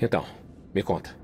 Então, me conta.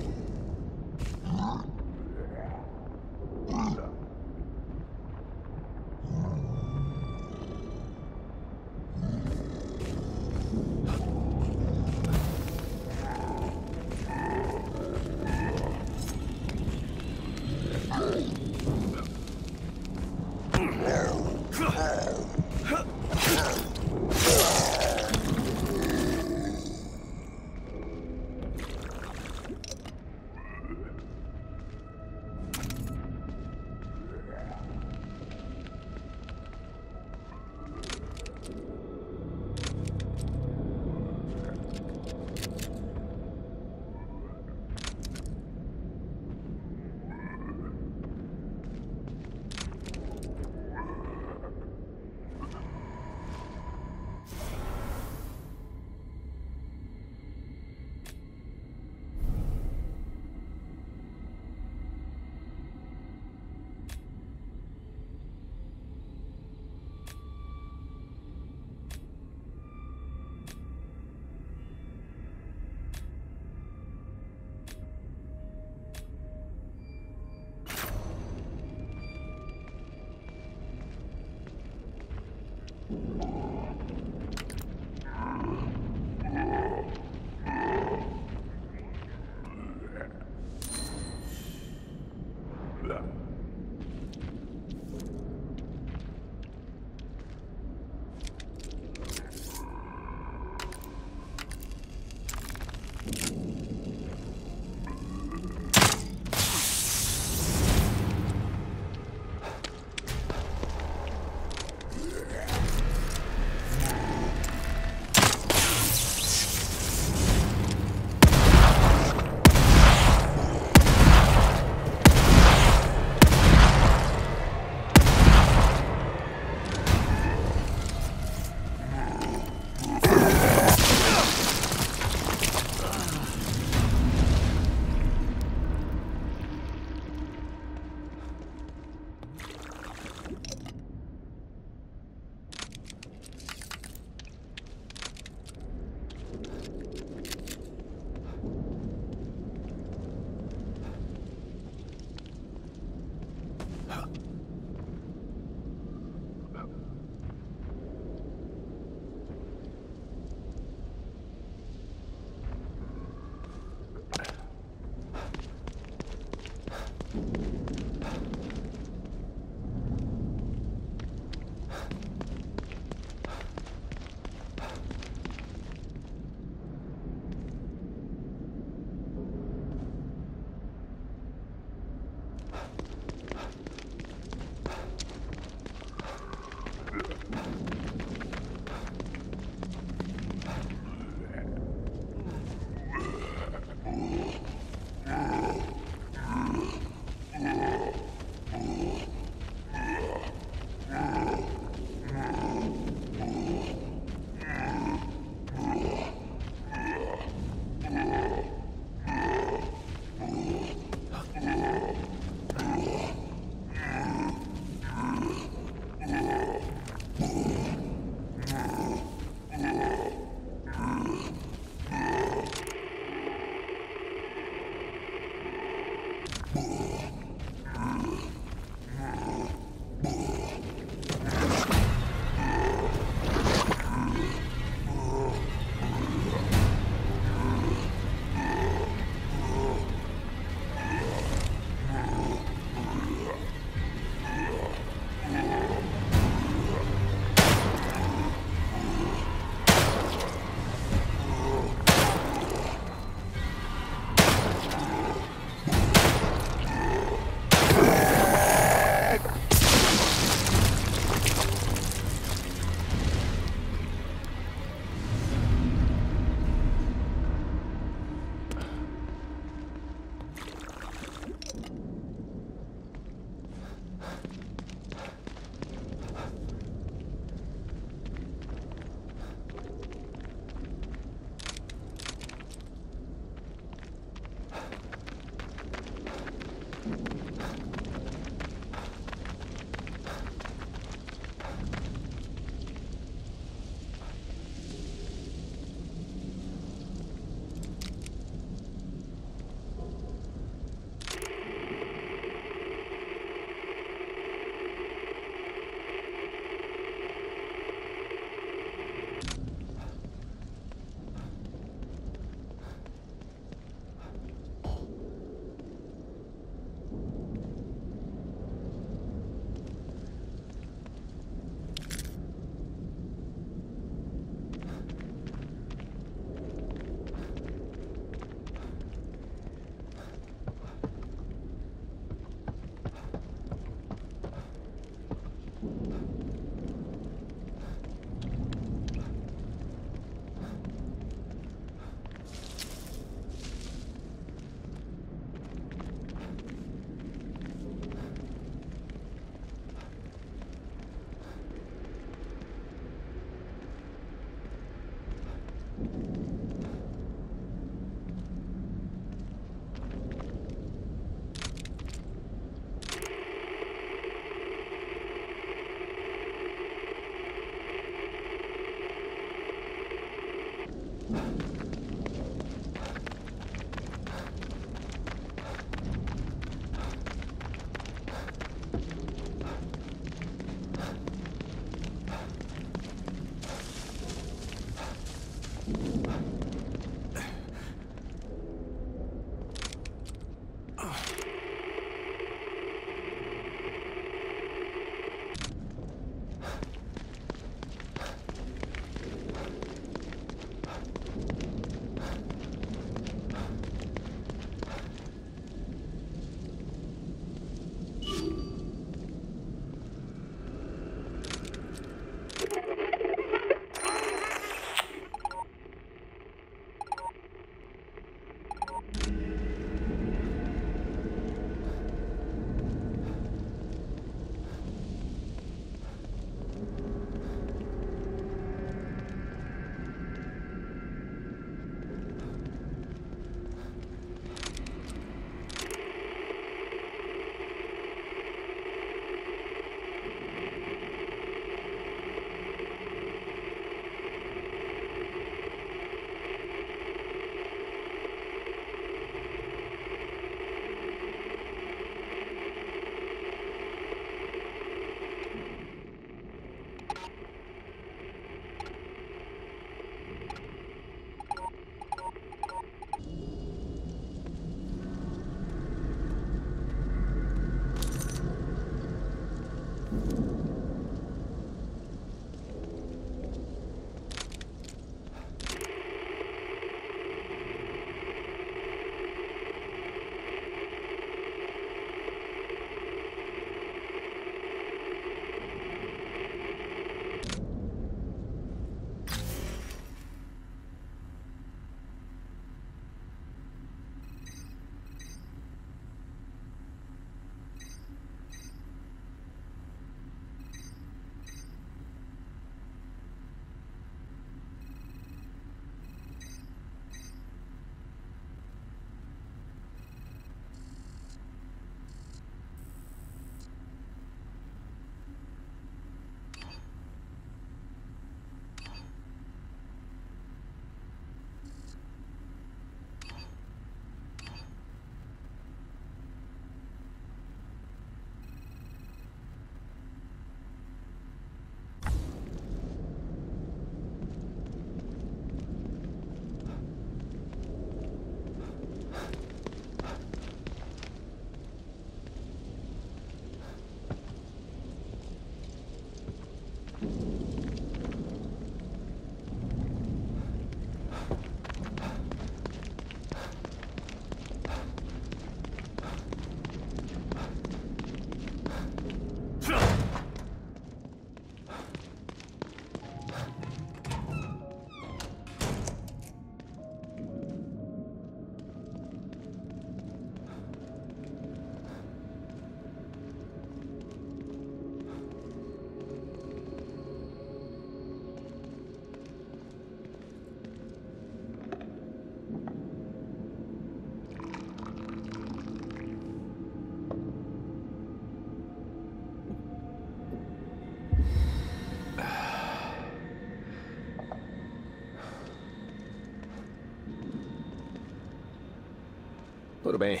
Tudo bem.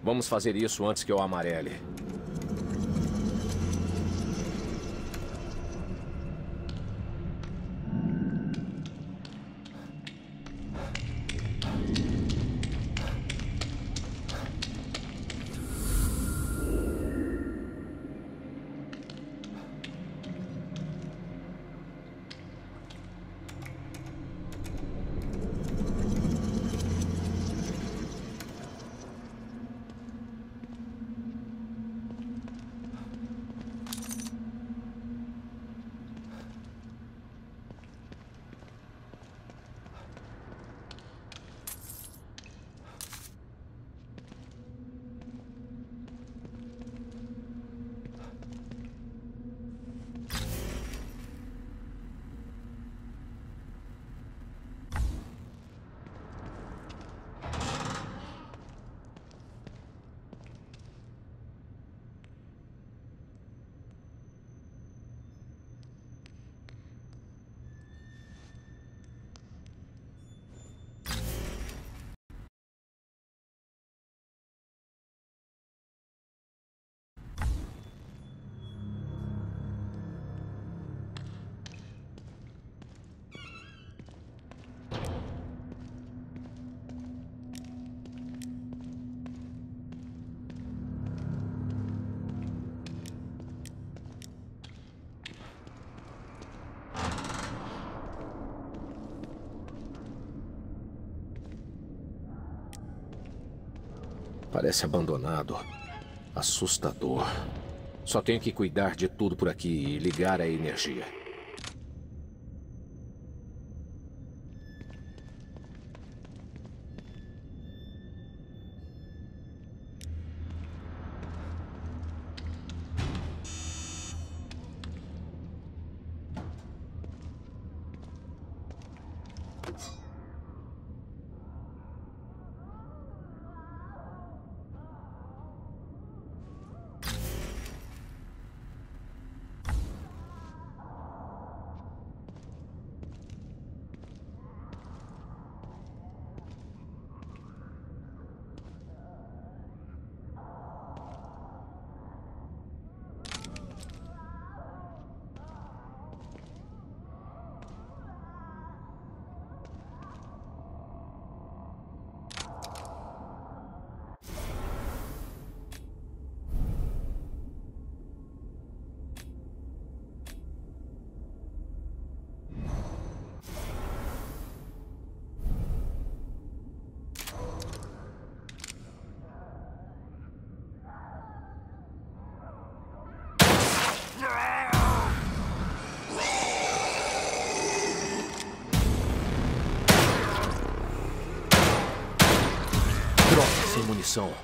Vamos fazer isso antes que eu amarele. Parece abandonado. Assustador. Só tenho que cuidar de tudo por aqui e ligar a energia. soul.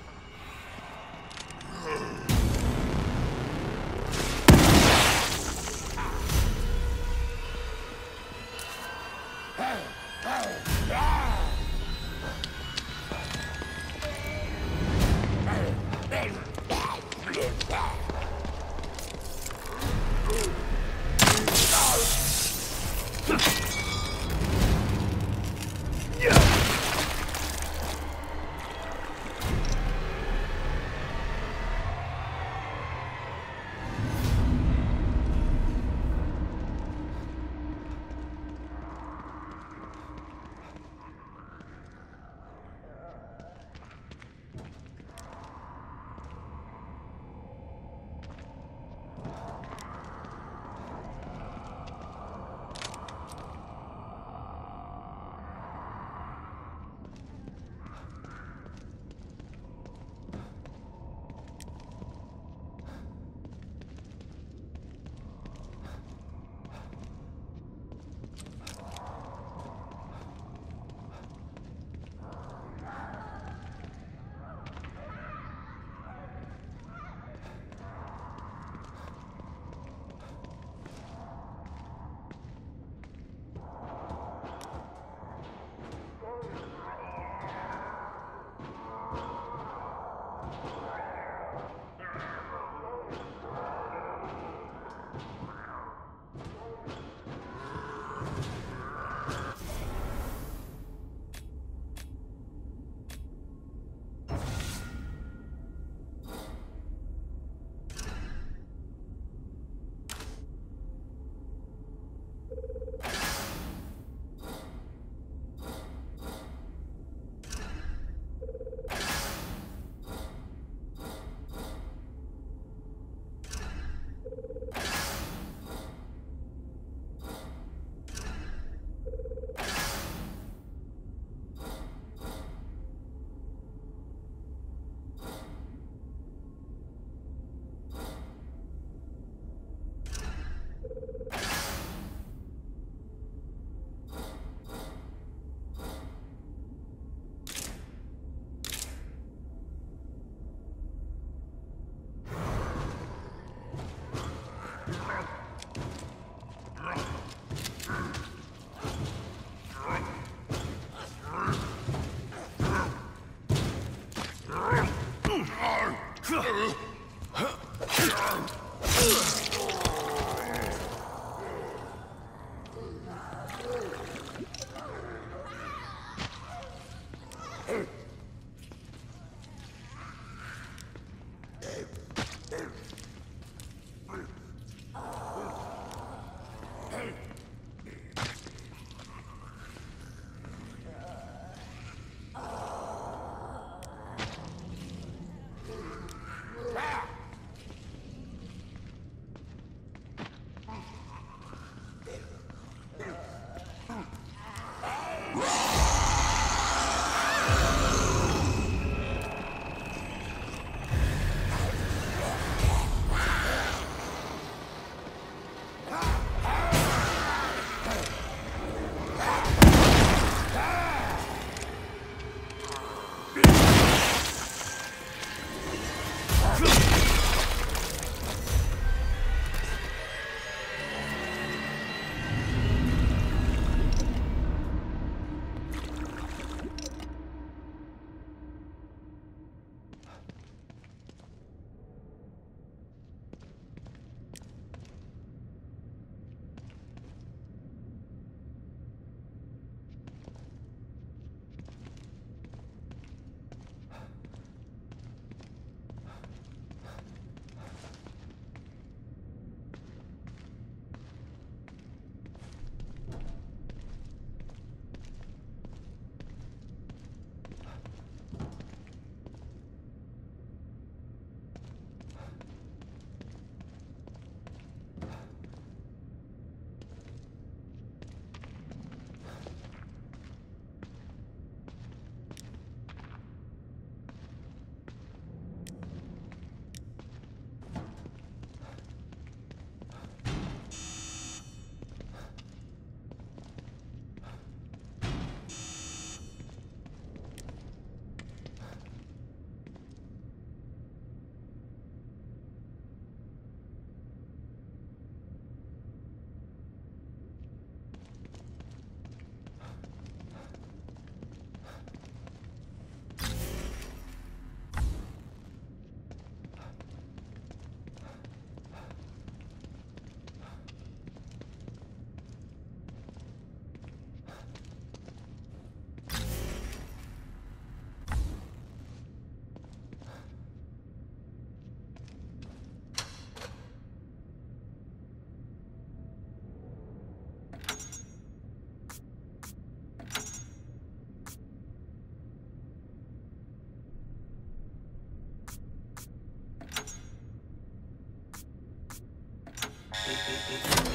Ugh! Thank you.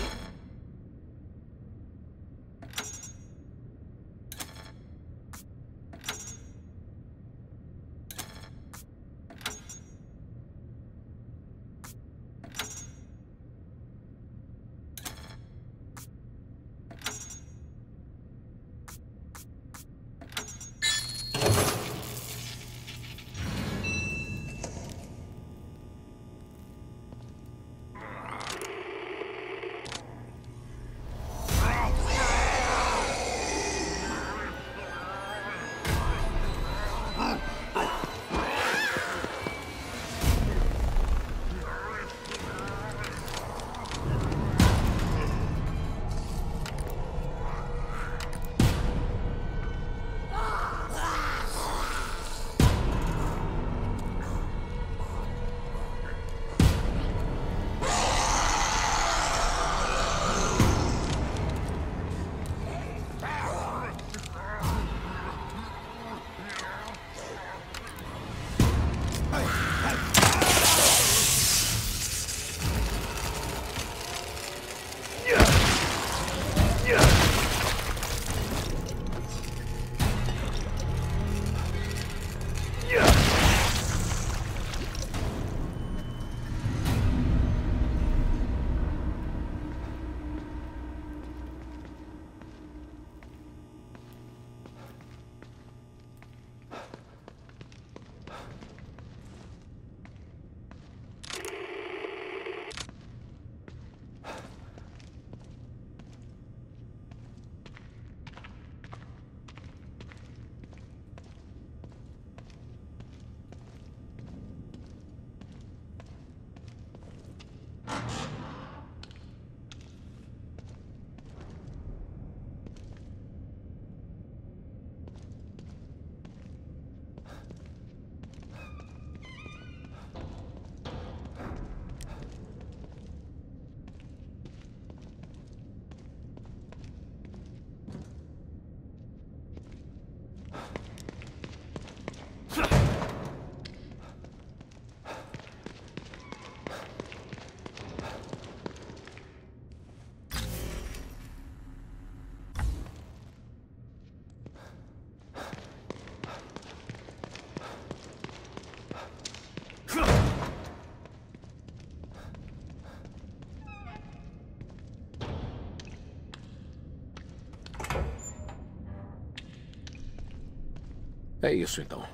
É isso, então.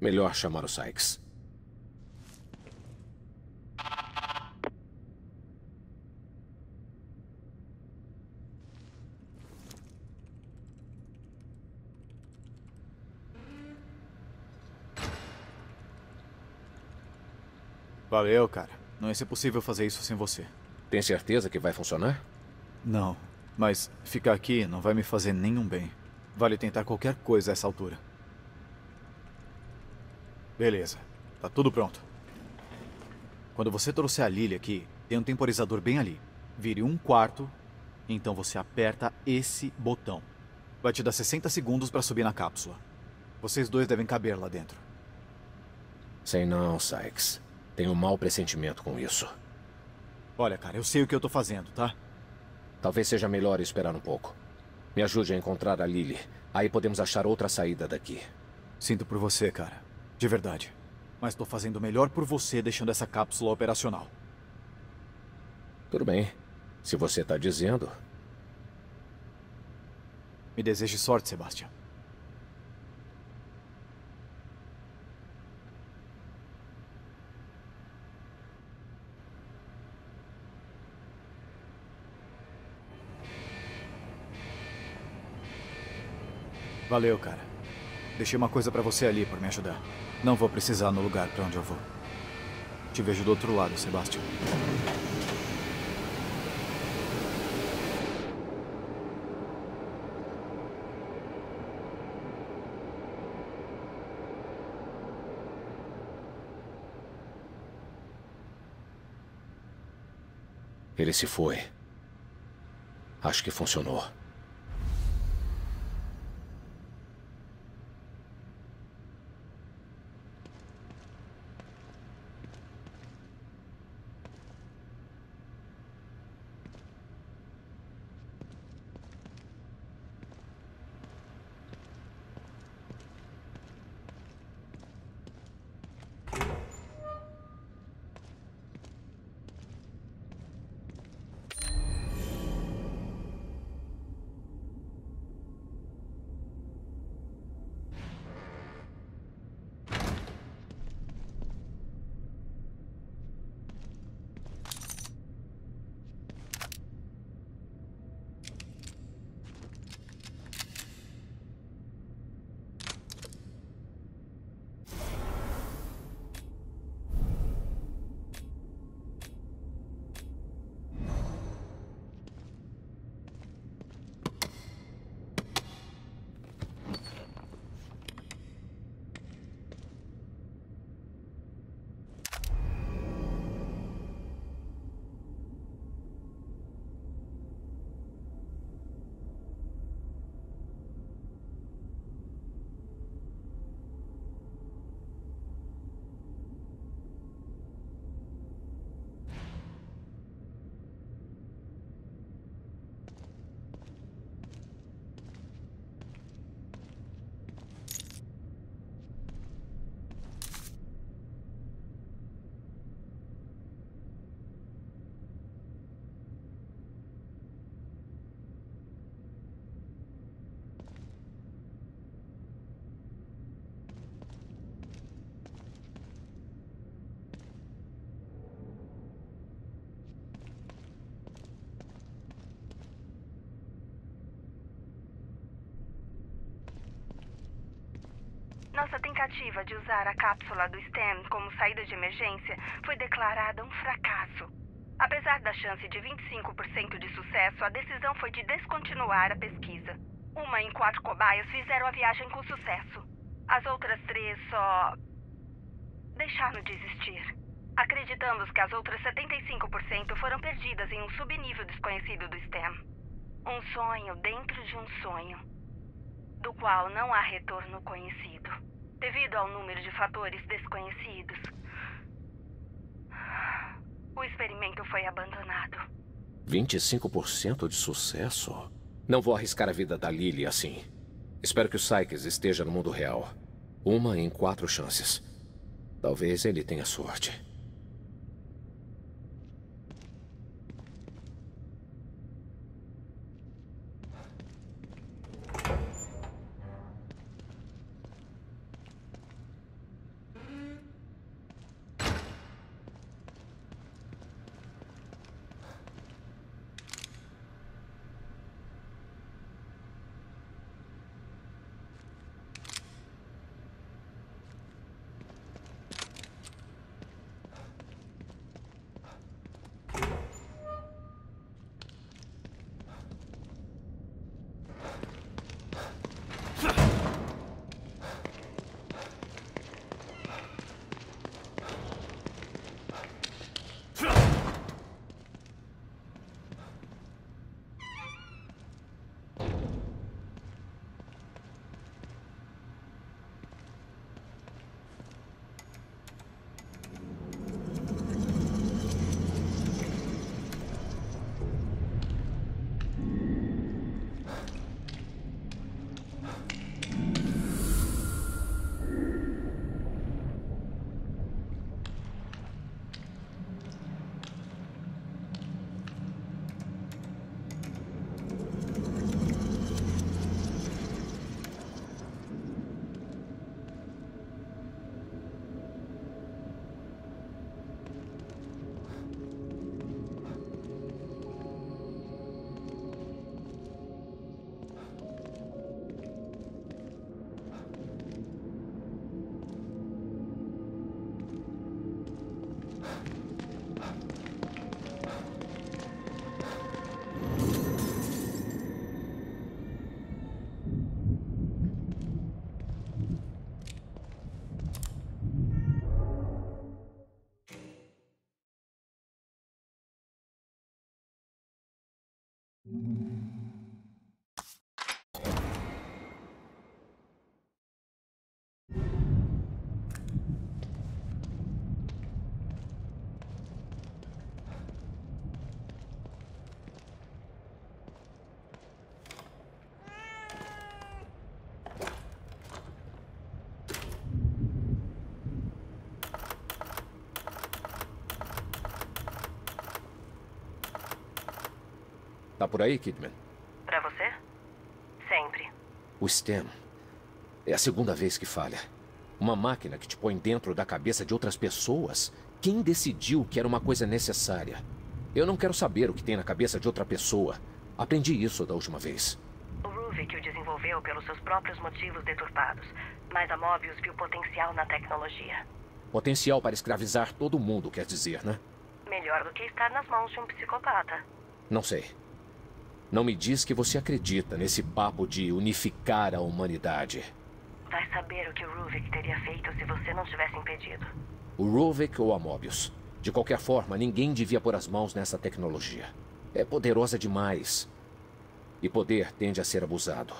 Melhor chamar o Sykes. Valeu, cara. Não ia ser possível fazer isso sem você. Tem certeza que vai funcionar? Não, mas ficar aqui não vai me fazer nenhum bem. Vale tentar qualquer coisa a essa altura. Beleza. Tá tudo pronto. Quando você trouxer a Lily aqui, tem um temporizador bem ali. Vire um quarto, então você aperta esse botão. Vai te dar 60 segundos para subir na cápsula. Vocês dois devem caber lá dentro. Sei não, Sykes. Tenho um mau pressentimento com isso. Olha, cara, eu sei o que eu tô fazendo, tá? Talvez seja melhor esperar um pouco. Me ajude a encontrar a Lily. Aí podemos achar outra saída daqui. Sinto por você, cara. De verdade. Mas tô fazendo o melhor por você deixando essa cápsula operacional. Tudo bem. Se você tá dizendo. Me deseje sorte, Sebastian. Valeu, cara. Deixei uma coisa pra você ali por me ajudar. Não vou precisar no lugar pra onde eu vou. Te vejo do outro lado, Sebastian. Ele se foi. Acho que funcionou. Tentativa de usar a cápsula do STEM como saída de emergência foi declarada um fracasso. Apesar da chance de 25% de sucesso, a decisão foi de descontinuar a pesquisa. Uma em quatro cobaias fizeram a viagem com sucesso. As outras três só. deixaram de existir. Acreditamos que as outras 75% foram perdidas em um subnível desconhecido do STEM. Um sonho dentro de um sonho, do qual não há retorno conhecido devido ao número de fatores desconhecidos. O experimento foi abandonado. 25% de sucesso? Não vou arriscar a vida da Lily assim. Espero que o Sykes esteja no mundo real. Uma em quatro chances. Talvez ele tenha sorte. Por aí, Kidman? Pra você? Sempre. O STEM. É a segunda vez que falha. Uma máquina que te põe dentro da cabeça de outras pessoas. Quem decidiu que era uma coisa necessária? Eu não quero saber o que tem na cabeça de outra pessoa. Aprendi isso da última vez. O Ruvik o desenvolveu pelos seus próprios motivos deturpados, mas a Mobius viu potencial na tecnologia. Potencial para escravizar todo mundo, quer dizer, né? Melhor do que estar nas mãos de um psicopata. Não sei. Não me diz que você acredita nesse papo de unificar a humanidade. Vai saber o que o Ruvik teria feito se você não tivesse impedido. O Ruvik ou a Mobius. De qualquer forma, ninguém devia pôr as mãos nessa tecnologia. É poderosa demais. E poder tende a ser abusado.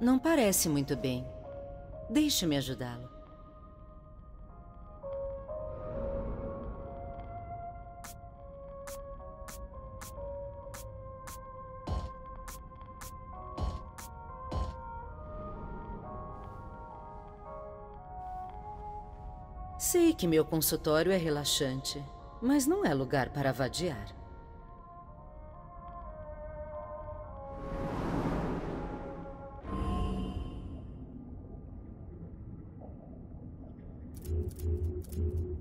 Não parece muito bem. Deixe-me ajudá-lo. Sei que meu consultório é relaxante, mas não é lugar para vadiar. Você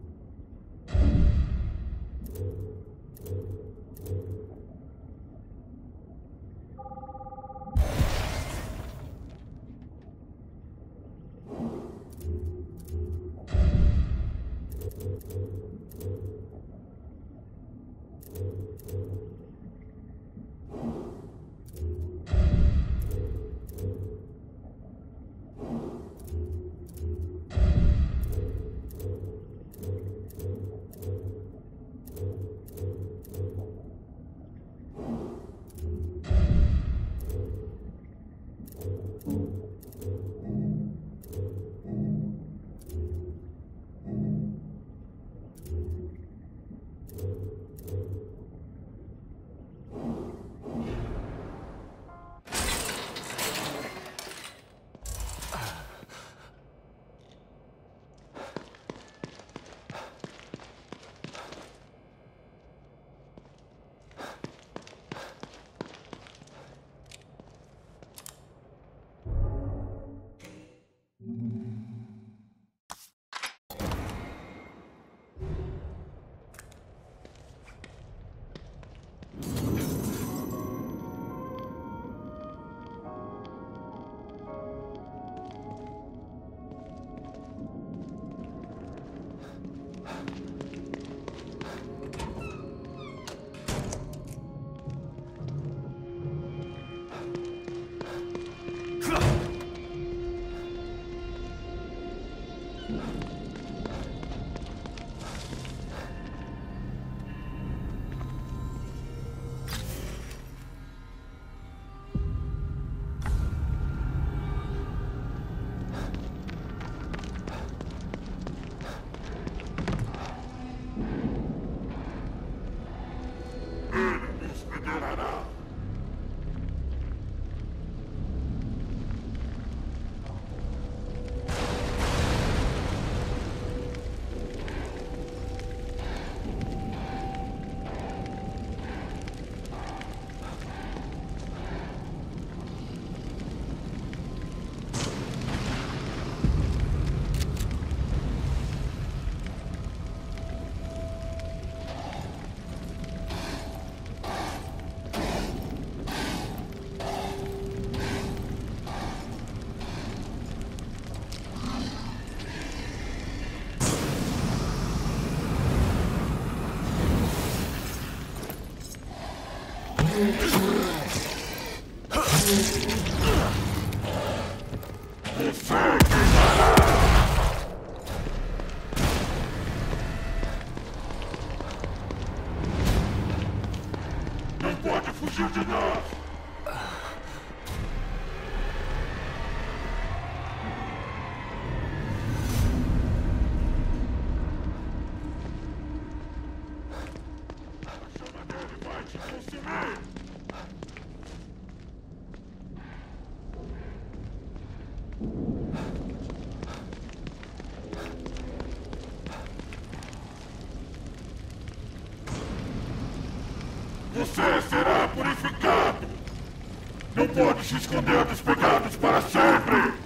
pode se esconder dos pecados para sempre!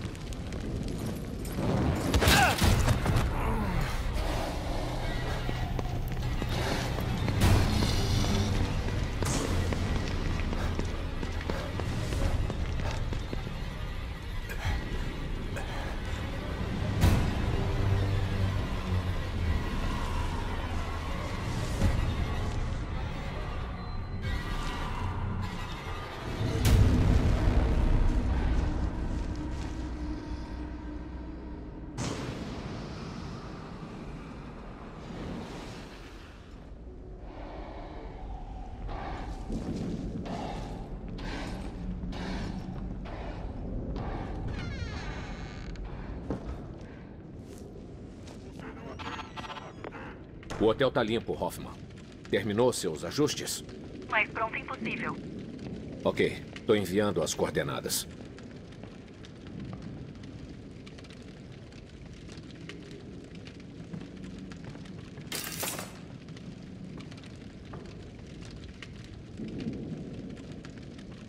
O hotel tá limpo, Hoffman. Terminou seus ajustes? Mais pronto impossível. Ok, tô enviando as coordenadas.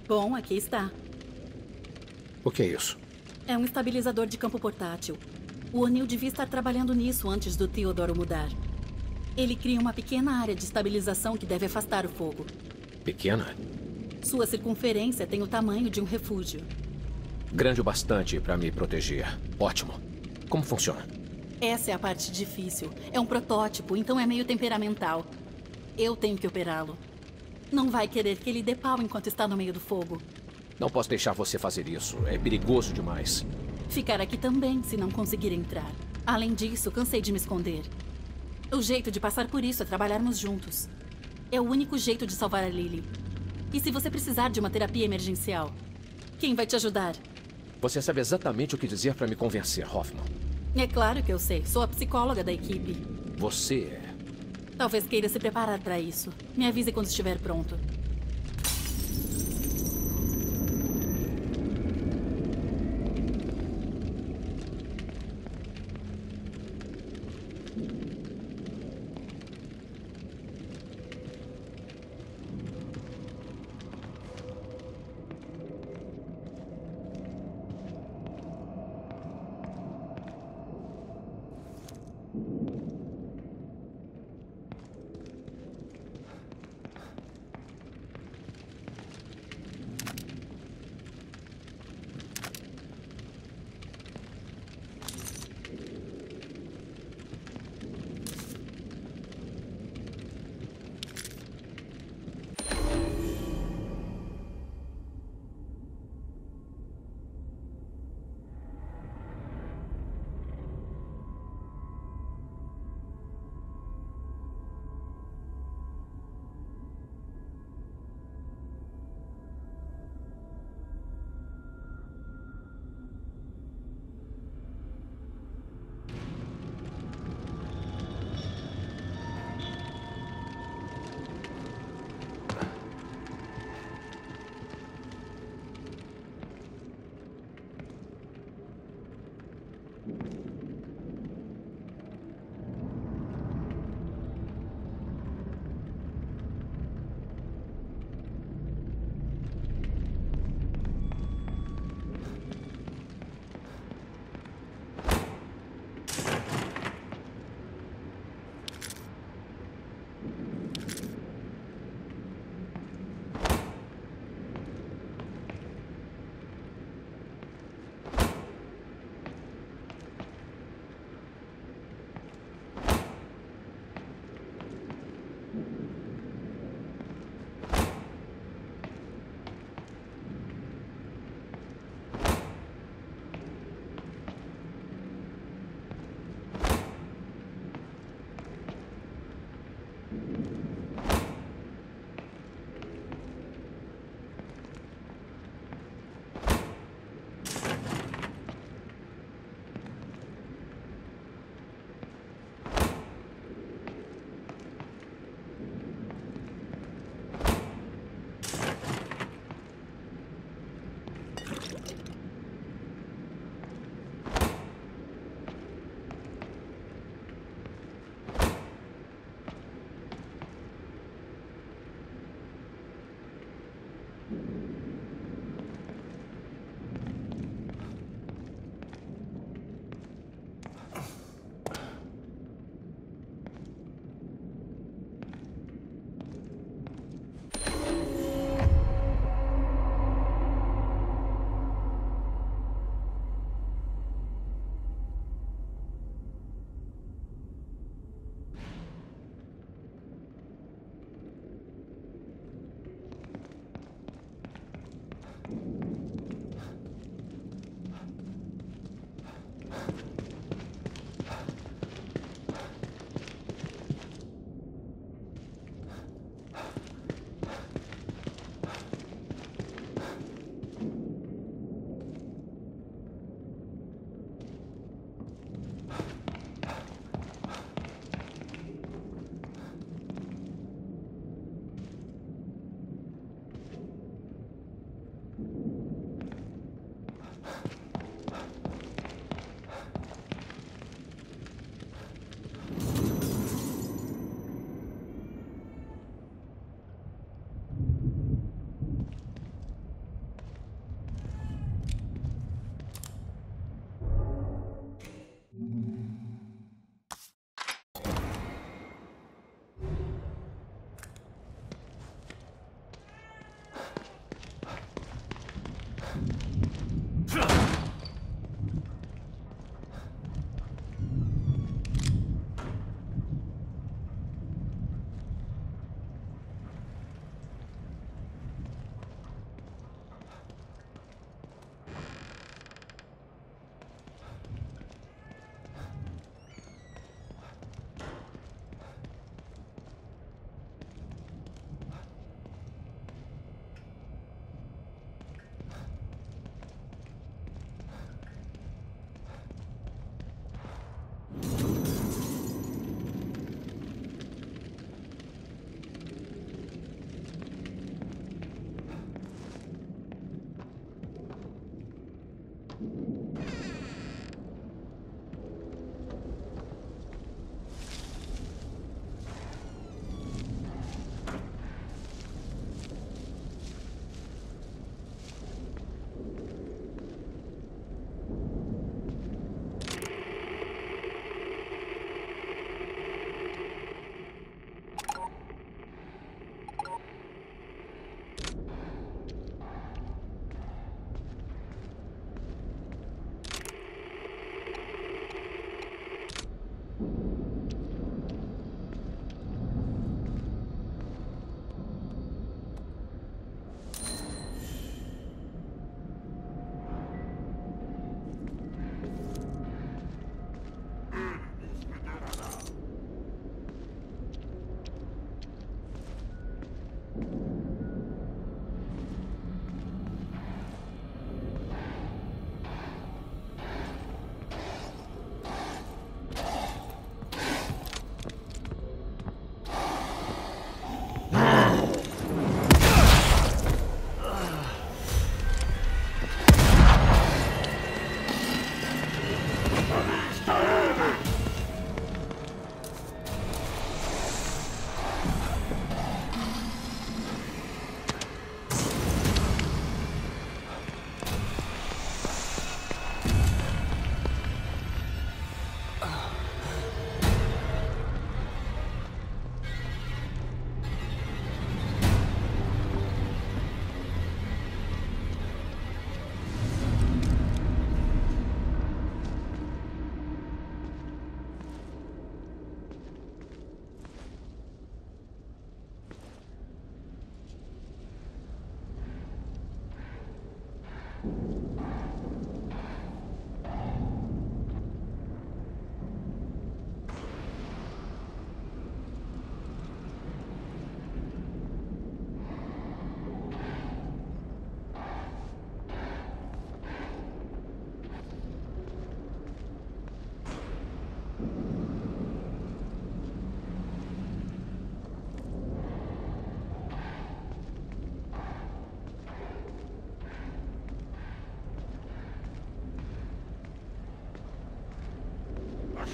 Bom, aqui está. O que é isso? É um estabilizador de campo portátil. O Anil devia estar trabalhando nisso antes do Theodoro mudar. Ele cria uma pequena área de estabilização que deve afastar o fogo. Pequena? Sua circunferência tem o tamanho de um refúgio. Grande o bastante para me proteger. Ótimo. Como funciona? Essa é a parte difícil. É um protótipo, então é meio temperamental. Eu tenho que operá-lo. Não vai querer que ele dê pau enquanto está no meio do fogo. Não posso deixar você fazer isso. É perigoso demais. Ficar aqui também, se não conseguir entrar. Além disso, cansei de me esconder. O jeito de passar por isso é trabalharmos juntos. É o único jeito de salvar a Lily. E se você precisar de uma terapia emergencial, quem vai te ajudar? Você sabe exatamente o que dizer para me convencer, Hoffman. É claro que eu sei. Sou a psicóloga da equipe. Você é. Talvez queira se preparar para isso. Me avise quando estiver pronto.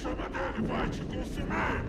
Chama dele vai te consumir!